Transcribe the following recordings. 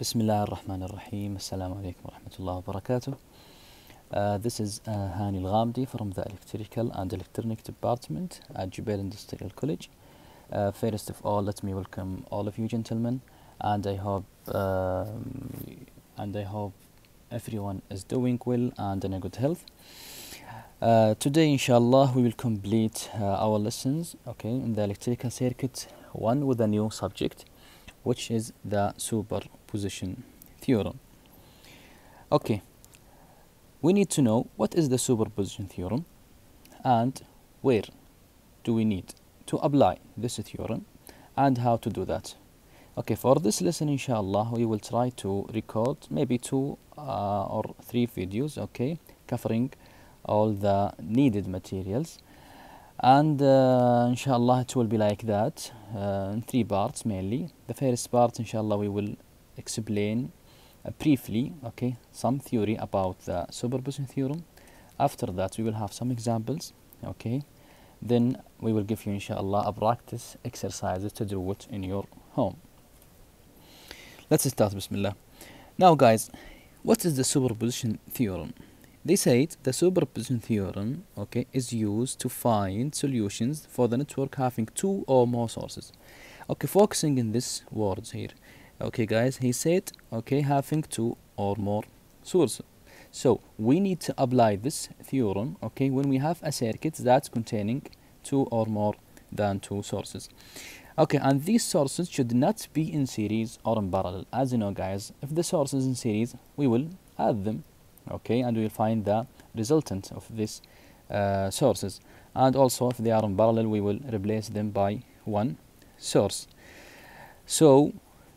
بسم الله الرحمن الرحيم السلام عليكم ورحمة الله وبركاته uh, This is uh, Hani Al-Ghamdi from the Electrical and Electronic Department at Jubail Industrial College uh, First of all let me welcome all of you gentlemen and I hope um, and I hope everyone is doing well and in a good health uh, today inshallah we will complete uh, our lessons okay in the electrical circuit one with a new subject which is the superposition theorem. Okay. We need to know what is the superposition theorem and where do we need to apply this theorem and how to do that. Okay for this lesson inshallah we will try to record maybe two uh, or three videos okay covering all the needed materials. And uh, inshallah it will be like that uh, in three parts mainly. The first part inshallah we will explain uh, briefly okay some theory about the superposition theorem. After that we will have some examples okay? Then we will give you inshallah a practice exercises to do it in your home. Let's start bismillah. Now guys what is the superposition theorem? They said the superposition theorem okay is used to find solutions for the network having two or more sources. Okay focusing in this words here okay guys he said okay having two or more sources so we need to apply this theorem okay when we have a circuit that's containing two or more than two sources. Okay and these sources should not be in series or in parallel. As you know guys if the source is in series we will add them okay and we will find the resultant of these uh, sources. And also if they are in parallel we will replace them by one source. So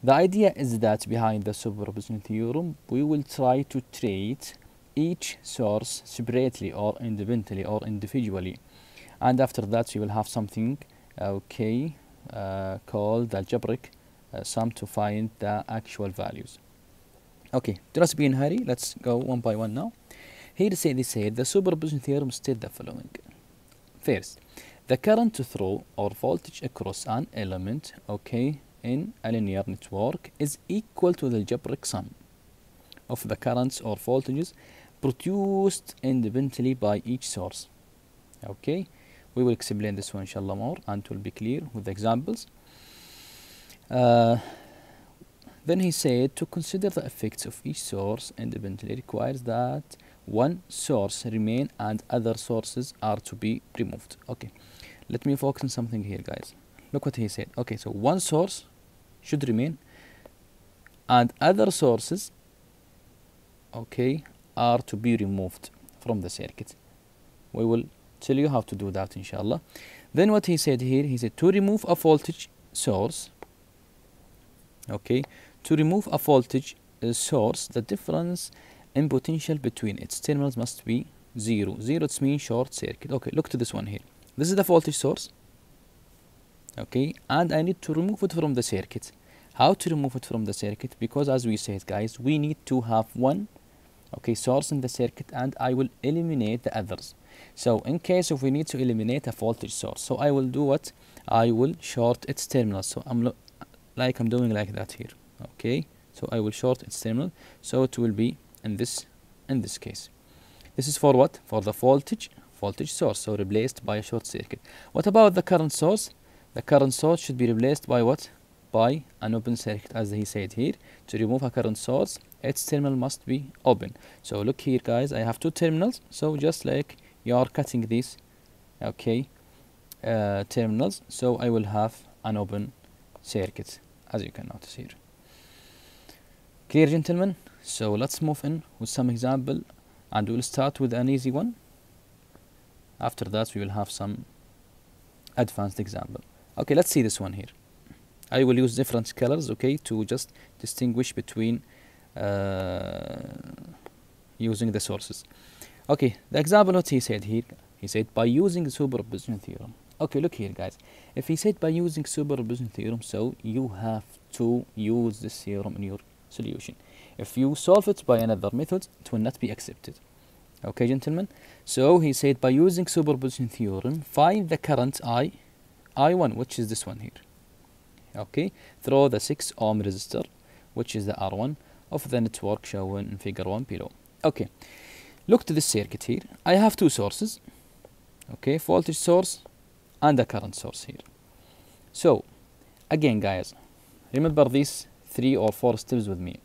the idea is that behind the superposition theorem we will try to treat each source separately or independently or individually and after that we will have something okay uh, called algebraic uh, sum to find the actual values Okay, do not be in hurry. Let's go one by one now. Here say, they say the superposition theorem states the following. First, the current through or voltage across an element, okay, in a linear network is equal to the algebraic sum of the currents or voltages produced independently by each source. Okay, we will explain this one inshallah more and it will be clear with examples. Uh, then he said to consider the effects of each source independently requires that one source remain and other sources are to be removed. Okay, let me focus on something here, guys. Look what he said. Okay, so one source should remain and other sources, okay, are to be removed from the circuit. We will tell you how to do that, inshallah. Then what he said here, he said to remove a voltage source, okay, to remove a voltage uh, source, the difference in potential between its terminals must be zero. Zero it means short circuit. Okay, look to this one here. This is the voltage source. Okay, and I need to remove it from the circuit. How to remove it from the circuit? Because as we said, guys, we need to have one okay source in the circuit and I will eliminate the others. So in case if we need to eliminate a voltage source, so I will do what? I will short its terminal. So I'm like I'm doing like that here okay so I will short its terminal so it will be in this in this case this is for what for the voltage voltage source so replaced by a short circuit what about the current source the current source should be replaced by what by an open circuit as he said here to remove a current source its terminal must be open so look here guys I have two terminals so just like you are cutting these okay uh, terminals so I will have an open circuit as you can notice here Clear gentlemen? So let's move in with some example and we'll start with an easy one. After that we will have some advanced example. Okay, let's see this one here. I will use different colors, okay, to just distinguish between uh, using the sources. Okay, the example what he said here, he said by using the superposition theorem. Okay, look here guys. If he said by using superposition theorem, so you have to use this theorem in your solution. If you solve it by another method, it will not be accepted. Okay, gentlemen? So he said by using superposition theorem, find the current I, I1, which is this one here. Okay, through the 6 ohm resistor which is the R1 of the network shown in figure 1 below. Okay, look to this circuit here. I have two sources, okay, voltage source and a current source here. So, again guys, remember these three or four steps with me.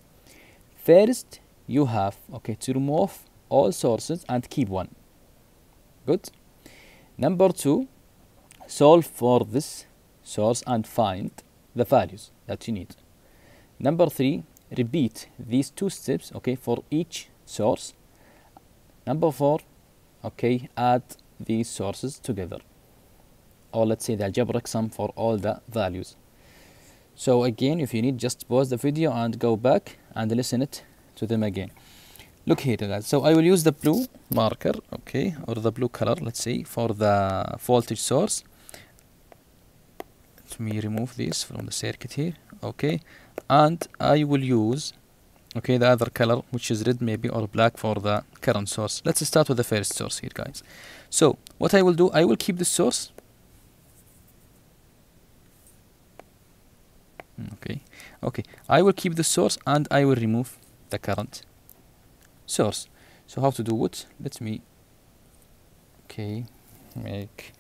First, you have, okay, to remove all sources and keep one. Good. Number two, solve for this source and find the values that you need. Number three, repeat these two steps, okay, for each source. Number four, okay, add these sources together. Or let's say the algebraic sum for all the values. So again, if you need, just pause the video and go back and listen it to them again. Look here guys, so I will use the blue marker, okay, or the blue color, let's say, for the voltage source. Let me remove this from the circuit here, okay, and I will use, okay, the other color, which is red maybe, or black for the current source. Let's start with the first source here, guys. So, what I will do, I will keep the source, hmm, okay, okay, I will keep the source and I will remove the current source. So how to do it? Let me okay make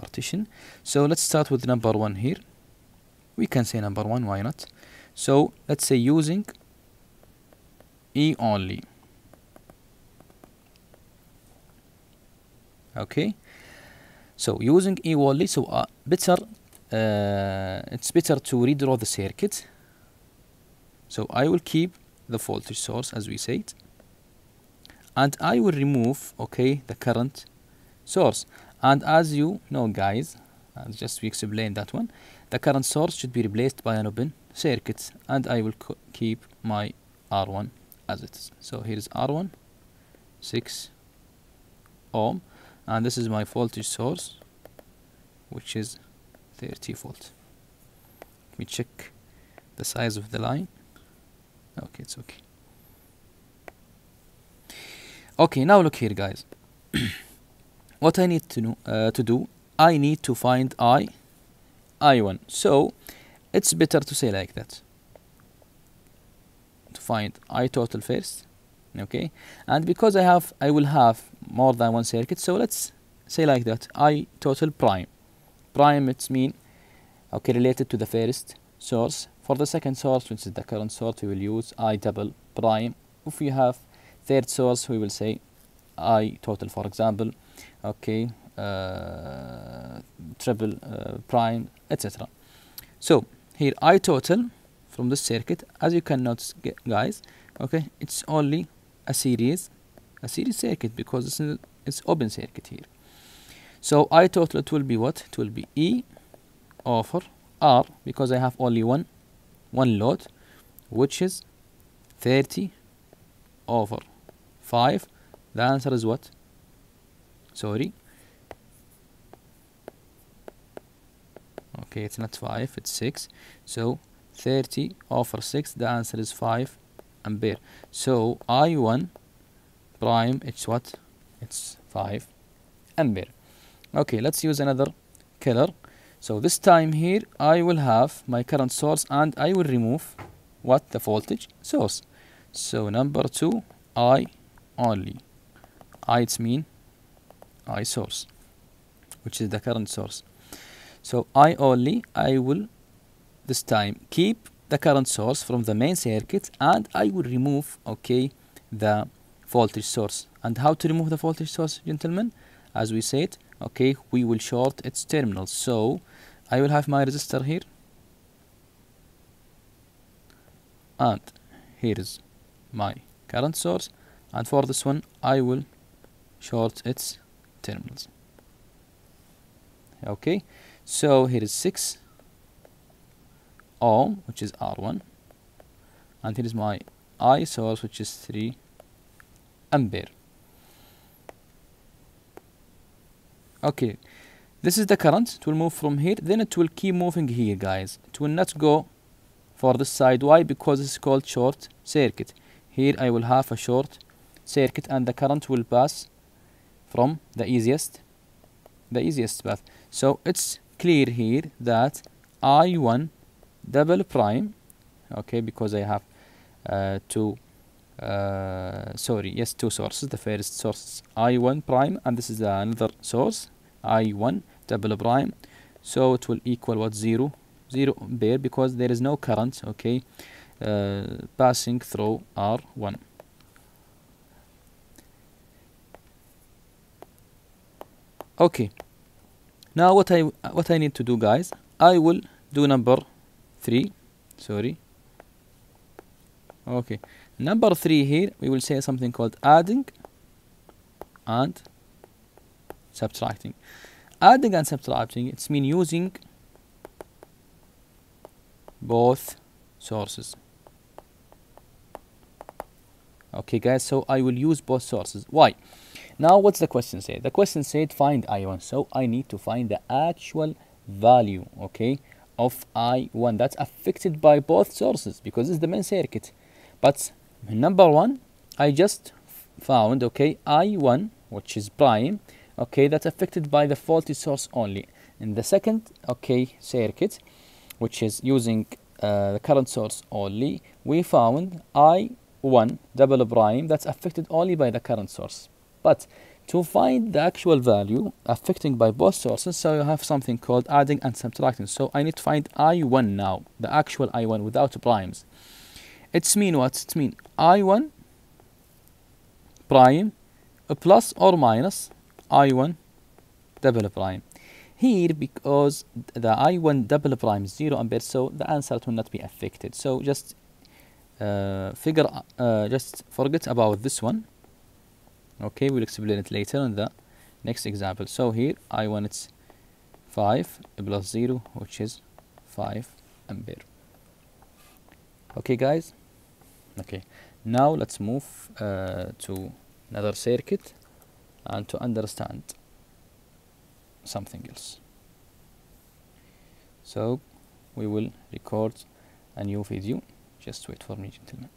partition. So let's start with number one here. We can say number one why not? So let's say using e only. Okay. So using e only so uh, better uh, it's better to redraw the circuit. So I will keep the voltage source as we said. And I will remove okay the current source and as you know guys just we explained that one the current source should be replaced by an open circuit and I will keep my R1 as it is. So here is R1 6 ohm and this is my voltage source which is 30 volt. Let me check the size of the line. Okay it's okay. Okay now look here guys what I need to know uh, to do I need to find I I1 so it's better to say like that. To find I total first okay? And because I have I will have more than one circuit so let's say like that I total prime. Prime it's mean okay related to the first source. For the second source which is the current source we will use I double prime. If we have third source we will say i total for example okay uh, triple uh, prime etc so here i total from the circuit. As you can notice guys okay it's only a series a series circuit because it's, it's open circuit here. So i total it will be what? It will be e over r because i have only one one load which is 30 over 5 the answer is what sorry. Okay it's not 5 it's 6 so 30 over 6 the answer is 5 ampere. So I1 prime it's what? It's 5 ampere. Okay let's use another color so this time here I will have my current source and I will remove what? The voltage source. So number 2 I only. I its mean I source which is the current source. So I only I will this time keep the current source from the main circuit and I will remove okay the voltage source. And how to remove the voltage source gentlemen? As we said okay we will short its terminals so I will have my resistor here. And here is my current source. And for this one I will short its terminals okay so here is 6 ohm which is R1 and here is my I source which is 3 ampere. Okay this is the current it will move from here then it will keep moving here guys. It will not go for this side. Why? Because it's called short circuit. Here I will have a short circuit and the current will pass from the easiest the easiest path. So it's clear here that i1 double prime okay because I have uh, two uh, sorry yes two sources. The first source is i1 prime and this is another source i1 double prime. So it will equal what? Zero zero ampere because there is no current okay uh, passing through r1 okay. Now what I what I need to do guys I will do number 3 sorry. Okay. Number 3 here we will say something called adding and subtracting. Adding and subtracting it's mean using both sources. Okay guys so I will use both sources. Why now what's the question say the question said find I1 so I need to find the actual value okay of I1 that's affected by both sources because it's the main circuit. But number one I just found okay I1 which is prime okay that's affected by the voltage source only. In the second okay circuit which is using uh, the current source only we found I1 double prime that's affected only by the current source but to find the actual value affecting by both sources so you have something called adding and subtracting. So I need to find I1 now the actual I1 without primes. It's mean what? It mean I1 prime plus or minus I1 double prime. Here because the I1 double prime is 0 ampere so the answer will not be affected. So just uh, figure uh, just forget about this one okay we'll explain it later in the next example. So here I1 it's 5 plus 0 which is 5 ampere. Okay guys? Okay. Now let's move uh, to another circuit and to understand something else. So we will record a new video. Just wait for me gentlemen